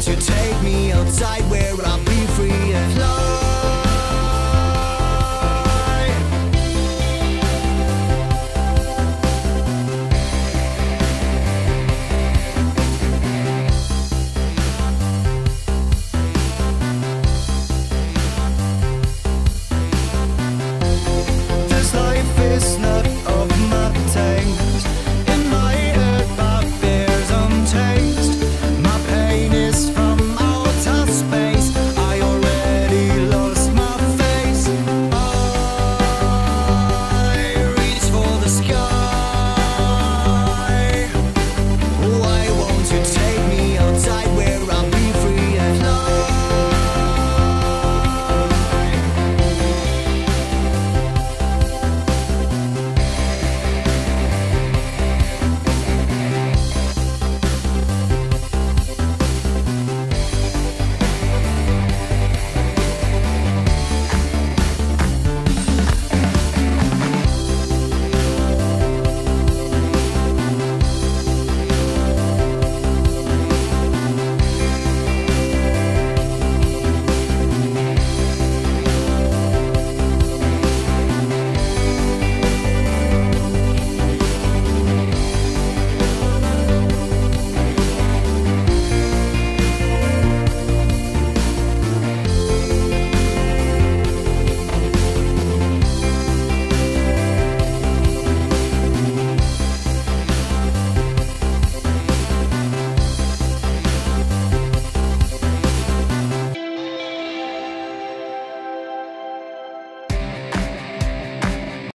to take me outside where I'm